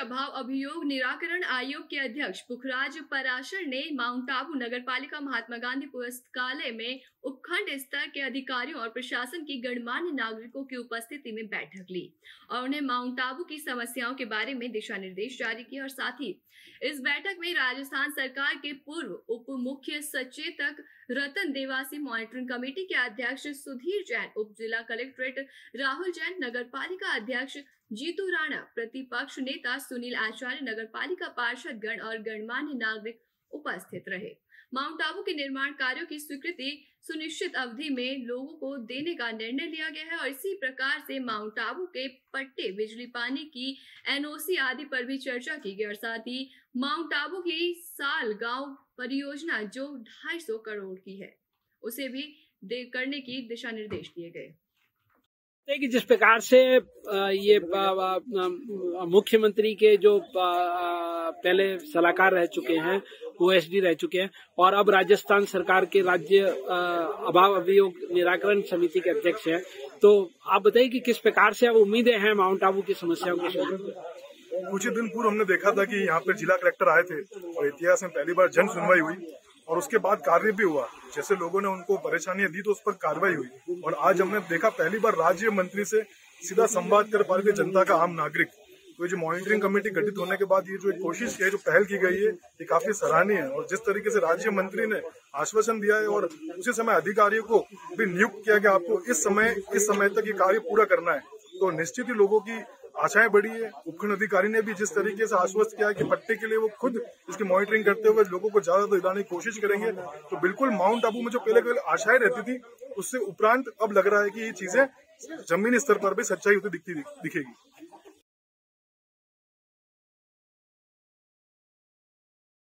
अभाव अभियोग निराकरण आयोग के अध्यक्ष पुखराज पराशर ने माउंट आबू नगर पालिका महात्मा गांधी पुस्तकालय में उपखंड स्तर के अधिकारियों और प्रशासन की गणमान्य नागरिकों की उपस्थिति में बैठक ली और उन्हें माउंट आबू की समस्याओं के बारे में दिशा निर्देश जारी किए और साथ ही इस बैठक में राजस्थान सरकार के पूर्व मुख्य सचेतक रतन देवासी मॉनिटरिंग कमेटी के अध्यक्ष सुधीर जैन उप जिला कलेक्ट्रेट राहुल जैन नगर पालिका अध्यक्ष जीतू राणा, प्रतिपक्ष नेता सुनील आचार्य नगर पालिका पार्षद गण और गणमान्य नागरिक उपस्थित रहे। माउंट आबू के निर्माण कार्यों की स्वीकृति सुनिश्चित अवधि में लोगों को देने का निर्णय लिया गया है और इसी प्रकार से माउंट आबू के पट्टे, बिजली, पानी की एनओसी आदि पर भी चर्चा की गई और साथ ही माउंट आबू की साल गाँव परियोजना जो 250 करोड़ की है, उसे भी करने की दिशा निर्देश दिए गए। कि जिस प्रकार से ये मुख्यमंत्री के जो पहले सलाहकार रह चुके हैं वो एस रह चुके हैं और अब राजस्थान सरकार के राज्य अभाव अभियोग निराकरण समिति के अध्यक्ष हैं। तो आप बताइए कि किस प्रकार से अब उम्मीदें हैं माउंट आबू की समस्याओं के कुछ दिन पूर्व हमने देखा था कि यहाँ पे जिला कलेक्टर आए थे और इतिहास में पहली बार जन सुनवाई हुई और उसके बाद कार्य भी हुआ। जैसे लोगों ने उनको परेशानियाँ दी तो उस पर कार्रवाई हुई। और आज हमने देखा पहली बार राज्य मंत्री से सीधा संवाद कर पा रहे जनता का आम नागरिक। तो जो मॉनिटरिंग कमेटी गठित होने के बाद ये जो कोशिश है, जो पहल की गई है, ये काफ़ी सराहनीय है। और जिस तरीके से राज्य मंत्री ने आश्वासन दिया है और उसी समय अधिकारियों को भी नियुक्त किया गया आपको इस समय इस समय तक ये कार्य पूरा करना है तो निश्चित ही लोगों की आशाएँ बढ़ी है। उपखंड अधिकारी ने भी जिस तरीके से आश्वस्त किया कि पट्टे के लिए वो खुद इसकी मॉनिटरिंग करते हुए लोगों को ज़्यादा दिलाने की कोशिश करेंगे तो बिल्कुल माउंट आबू में जो पहले पहले आशाएँ रहती थी, उससे उपरांत अब लग रहा है कि ये चीज़ें जमीनी स्तर पर भी सच्चाई होती दिखती, दिखेगी।